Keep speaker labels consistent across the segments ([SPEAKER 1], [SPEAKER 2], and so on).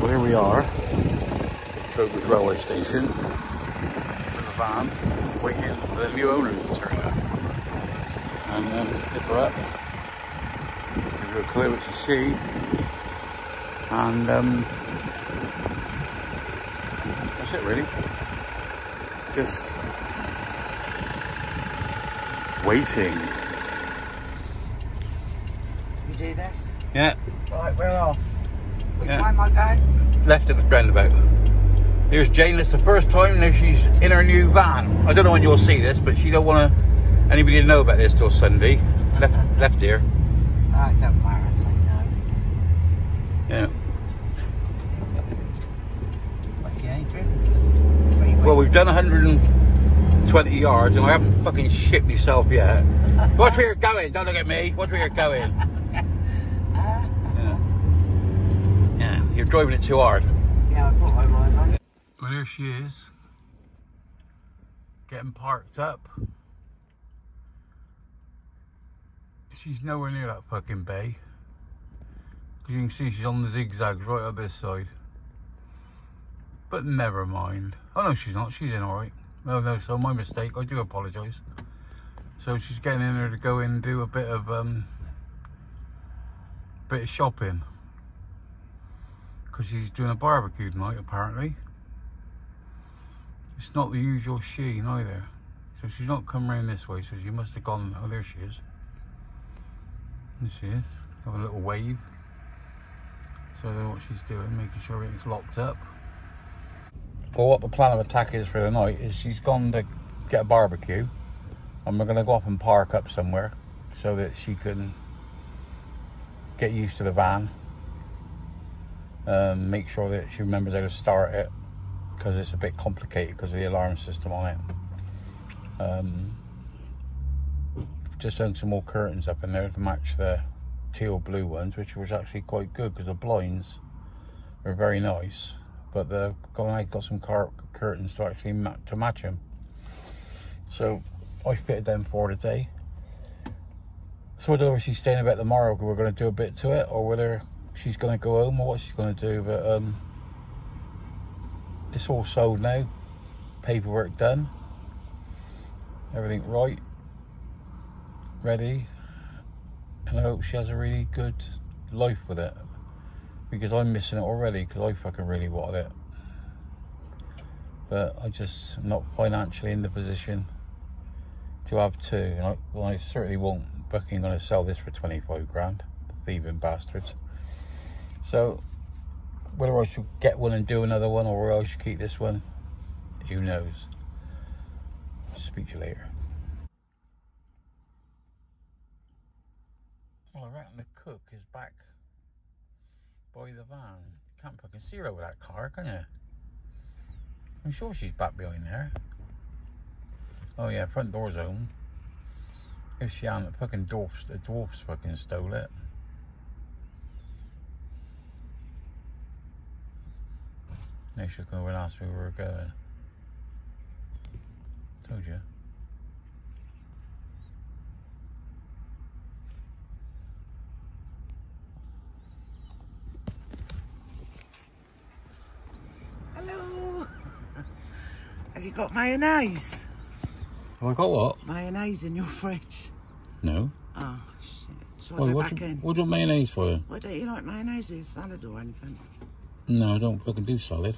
[SPEAKER 1] Well, here we are, Trowbridge Railway Station, with a van, waiting for the new owner to turn up. And um, pick her up, give her a clue what to see, and um, that's it really. Just waiting.
[SPEAKER 2] You do this?
[SPEAKER 1] Yeah,
[SPEAKER 2] Right, we're off. Which
[SPEAKER 1] Yeah.
[SPEAKER 2] way am I going?
[SPEAKER 1] left at the roundabout. Here's Jane. It's the first time that she's in her new van. I don't know when you'll see this, but she don't want to anybody to know about this till Sunday. Left, left here.
[SPEAKER 2] Oh, it don't matter if I know.
[SPEAKER 1] Yeah.
[SPEAKER 2] Lucky Adrian. Three
[SPEAKER 1] Well, we've done 120 yards, and I haven't fucking shit myself yet. Watch where you're going. Don't look at me. Watch where you're going. Yeah. Yeah. You're driving it too hard.
[SPEAKER 2] Yeah, I thought I was.
[SPEAKER 1] Well, there she is. Getting parked up. She's nowhere near that fucking bay. Because you can see she's on the zigzags right up this side. But never mind. Oh no, she's not. She's in alright. Oh no, so my mistake. I do apologise. So she's getting in there to go in and do a bit of um bit of shopping. Because she's doing a barbecue tonight apparently. It's not the usual she neither. So she's not come round this way, so she must have gone. Oh, there she is. There she is. Have a little wave. So I don't know what she's doing, making sure everything's locked up. Well, what the plan of attack is for the night is she's gone to get a barbecue, and we're going to go off and park up somewhere so that she can get used to the van. Um, make sure that she remembers how to start it because it's a bit complicated because of the alarm system on it. Um, just hung some more curtains up in there to match the teal blue ones, which was actually quite good because the blinds are very nice. But the I got some car curtains to actually ma- to match them. So I fitted them for today. So I don't know if she's staying a bit tomorrow we're going to do a bit to it, or whether she's going to go home or what she's going to do. But um, it's all sold now, paperwork done, everything right, ready, and I hope she has a really good life with it because I'm missing it already because I fucking really wanted it, but I just am not financially in the position to have two, and I, well, I certainly won't. Fucking going to sell this for 25 grand, thieving bastards. So whether I should get one and do another one or I should keep this one, who knows? Speak to you later. Well, I reckon the cook is back by the van. Can't fucking see her over that car, can you? I'm sure she's back behind there. Oh yeah, front door's open. If she hadn't, the fucking dwarfs, the dwarfs fucking stole it. Now she'll go and ask me where we're going. Told you.
[SPEAKER 2] Hello. Have you got mayonnaise?
[SPEAKER 1] Have I got what?
[SPEAKER 2] Mayonnaise in your fridge?
[SPEAKER 1] No.
[SPEAKER 2] Oh shit. So I
[SPEAKER 1] Why, what,
[SPEAKER 2] back
[SPEAKER 1] do,
[SPEAKER 2] in.
[SPEAKER 1] what do you want mayonnaise for?
[SPEAKER 2] Why don't you like mayonnaise with your salad or anything?
[SPEAKER 1] No, I don't fucking do salad.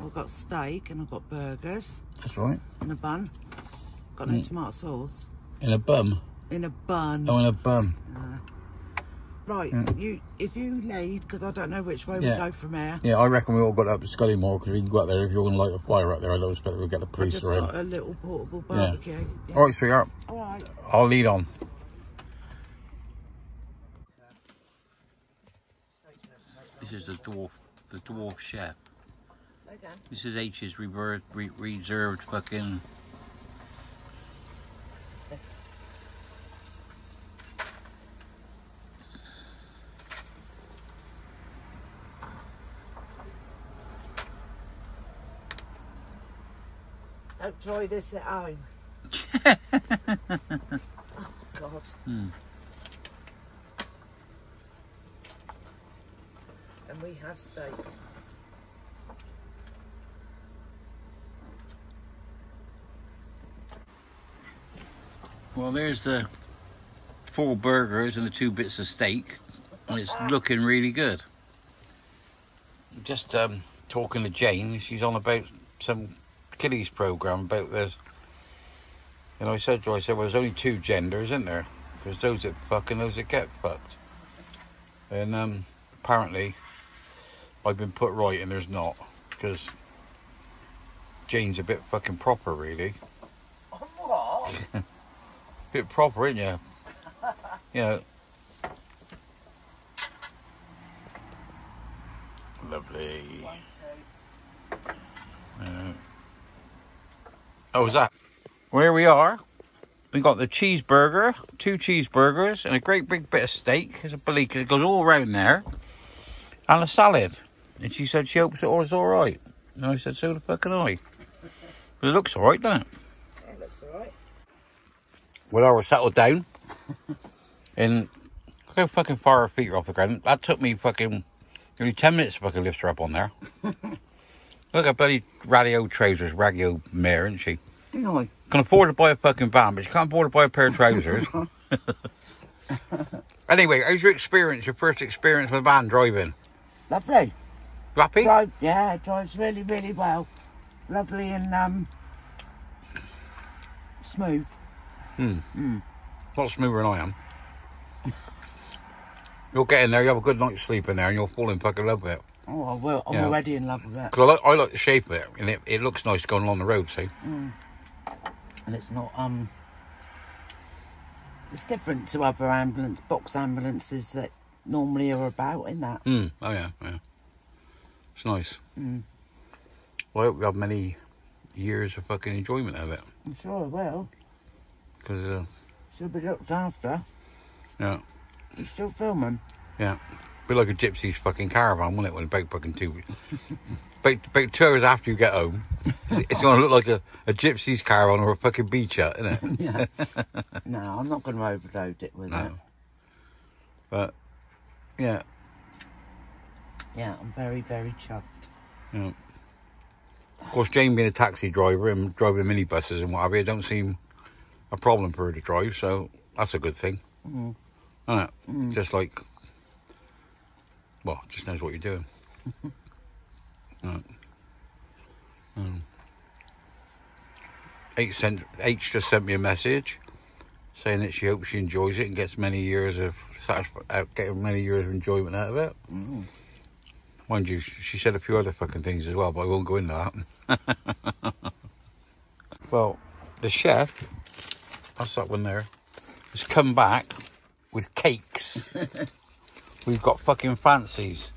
[SPEAKER 2] I've got steak and I've got burgers
[SPEAKER 1] That's right.
[SPEAKER 2] in a bun. Got no
[SPEAKER 1] Mm.
[SPEAKER 2] tomato sauce.
[SPEAKER 1] In a bum.
[SPEAKER 2] In a bun.
[SPEAKER 1] Oh, in a bum.
[SPEAKER 2] Right,
[SPEAKER 1] Mm.
[SPEAKER 2] you if you lead, because I don't know which way
[SPEAKER 1] Yeah.
[SPEAKER 2] we go from here.
[SPEAKER 1] Yeah, I reckon we all got up to Scullymore because we can go up there if you're going to light a fire up there. I don't expect we'll get the
[SPEAKER 2] I
[SPEAKER 1] police
[SPEAKER 2] just
[SPEAKER 1] around.
[SPEAKER 2] got a little portable barbecue. Yeah.
[SPEAKER 1] All right, sweetheart.
[SPEAKER 2] All right.
[SPEAKER 1] I'll lead on. This is the dwarf, the dwarf chef.
[SPEAKER 2] Again.
[SPEAKER 1] This is H's reserved, re- reserved fucking.
[SPEAKER 2] Don't try this at home. oh God.
[SPEAKER 1] Hmm.
[SPEAKER 2] And
[SPEAKER 3] and we have steak.
[SPEAKER 1] Well, there's the four burgers and the two bits of steak, and it's looking really good. Just um, talking to Jane, she's on about some kiddies program about this. And I said to her, I said, well, there's only two genders, isn't there? There's those that fuck and those that get fucked. And um, apparently, I've been put right and there's not. Because Jane's a bit fucking proper, really.
[SPEAKER 3] What?
[SPEAKER 1] bit proper, isn't you? you know. Lovely.
[SPEAKER 3] One.
[SPEAKER 1] Uh, oh, was that? Well, here we are. We got the cheeseburger, two cheeseburgers, and a great big bit of steak. There's a belika that goes all around there, and a salad. And she said she hopes it all is all right. And I said, so the fucking I. But it looks all right, doesn't it?
[SPEAKER 3] That looks alright.
[SPEAKER 1] Well, I was settled down. and look how fucking far her feet are off the ground. That took me fucking nearly 10 minutes to fucking lift her up on there. look at bloody radio trousers, radio mare, isn't she?
[SPEAKER 3] No.
[SPEAKER 1] Can afford to buy a fucking van, but she can't afford to buy a pair of trousers. anyway, how's your experience, your first experience with van driving?
[SPEAKER 3] Lovely.
[SPEAKER 1] Happy?
[SPEAKER 3] Drive, yeah, it drives really, really well. Lovely and um, smooth.
[SPEAKER 1] Not smoother than I am. You'll get in there, you have a good night's sleep in there, and you'll fall in fucking love with it.
[SPEAKER 3] Oh, I will. I'm already in love with it.
[SPEAKER 1] Because I like, I like the shape of it, and it, it looks nice going along the road, see?
[SPEAKER 3] And it's not um. It's different to other ambulance box ambulances that normally are about in that.
[SPEAKER 1] Mm. Oh, yeah, yeah. It's nice.
[SPEAKER 3] Mm.
[SPEAKER 1] Well, I hope we have many years of fucking enjoyment of it.
[SPEAKER 3] I'm sure I will.
[SPEAKER 1] Because, uh,
[SPEAKER 3] She'll be looked after.
[SPEAKER 1] yeah,
[SPEAKER 3] You're still filming.
[SPEAKER 1] yeah. Be like a gypsy's fucking caravan, wouldn't it? When about fucking two, about, about two hours after you get home, it's, it's going to look like a, a gypsy's caravan or a fucking beach hut, isn't it?
[SPEAKER 3] Yeah. no, I'm not going to overload it with it.
[SPEAKER 1] No. But, yeah,
[SPEAKER 3] Yeah, I'm very, very chuffed.
[SPEAKER 1] yeah. Of course, Jane being a taxi driver and driving minibuses and whatever, it don't seem a problem for her to drive, so that's a good thing.
[SPEAKER 3] Mm.
[SPEAKER 1] Isn't it? Just like, well, just knows what you're doing. right. um, H, sent, H just sent me a message saying that she hopes she enjoys it and gets many years of satisf- uh, getting many years of enjoyment out of it.
[SPEAKER 3] Mm.
[SPEAKER 1] Mind you, she said a few other fucking things as well, but I won't go into that. well, the chef, that's that one there, has come back with cakes. We've got fucking fancies.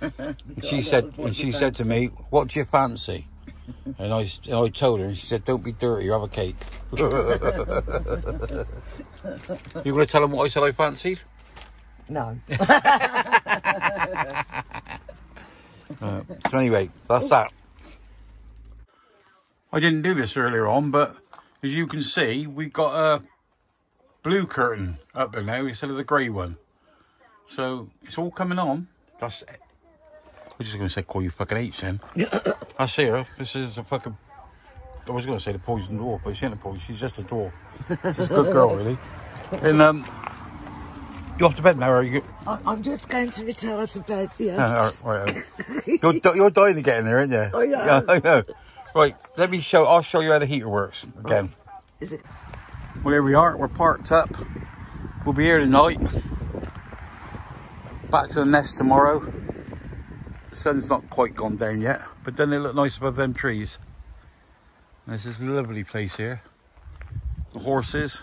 [SPEAKER 1] And she said, and she said to me, "What do you fancy?" And I, and I told her, and she said, "Don't be dirty. You have a cake." you going to tell them what I said I fancied?
[SPEAKER 3] No.
[SPEAKER 1] Uh, so anyway, that's that. I didn't do this earlier on, but as you can see, we've got a blue curtain up there now instead of the grey one. So it's all coming on. That's. it. I'm just going to say call you fucking apes then. I see her. This is a fucking. I was going to say the poison dwarf, but she ain't a poison. She's just a dwarf. She's a good girl, really. And um, you off to bed now, are you?
[SPEAKER 3] I- I'm just going to retire to bed, yes.
[SPEAKER 1] All right, right. you're, di- you're dying to get in there, aren't you?
[SPEAKER 3] Oh, yeah.
[SPEAKER 1] I know. Right, let me show. I'll show you how the heater works again.
[SPEAKER 3] Is it?
[SPEAKER 1] Well, here we are. We're parked up. We'll be here tonight. Back to the nest tomorrow. The sun's not quite gone down yet, but then they look nice above them trees. And this is a lovely place here. The horses.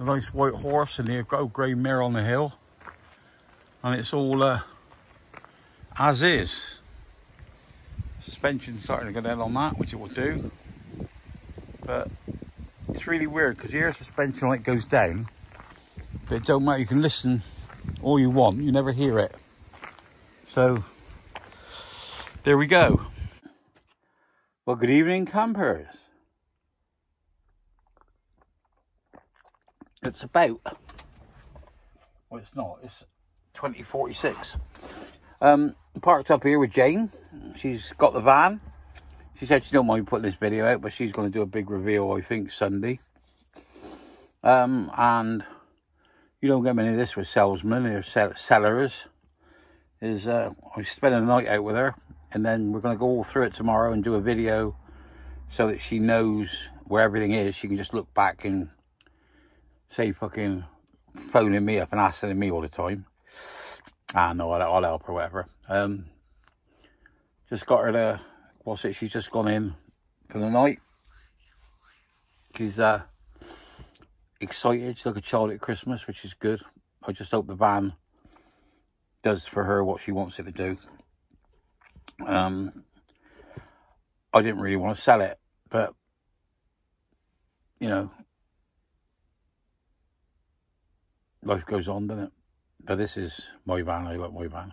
[SPEAKER 1] A nice white horse and the old grey mare on the hill. And it's all uh, as is. Suspension's starting to go down on that, which it will do. But it's really weird because your suspension light goes down, but it don't matter. You can listen all you want, you never hear it. So there we go. Well, good evening, campers. It's about. Well, it's not. It's 2046. Um, parked up here with Jane. She's got the van. She said she don't mind putting this video out, but she's going to do a big reveal, I think, Sunday. Um, and you don't get many of this with salesmen or sell sellers. Is uh, I'm spending the night out with her, and then we're going to go all through it tomorrow and do a video so that she knows where everything is. She can just look back and say fucking phoning me up and asking me all the time. Ah, no, I'll, I'll help her, whatever. Um, just got her to, what's it, she's just gone in for the night. She's uh, excited. She's like a child at Christmas, which is good. I just hope the van does for her what she wants it to do. Um, I didn't really want to sell it, but you know, life goes on, doesn't it? But this is my van. I like my van.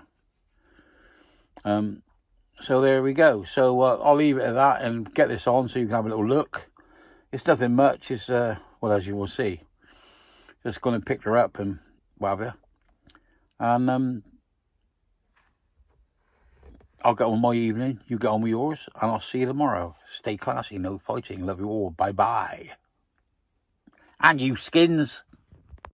[SPEAKER 1] Um, so there we go. So uh, I'll leave it at that and get this on so you can have a little look. It's nothing much. It's uh, well as you will see. Just gone and picked her up and whatever. And um, I'll get on my evening. You get on with yours, and I'll see you tomorrow. Stay classy, no fighting. Love you all. Bye bye. And you skins.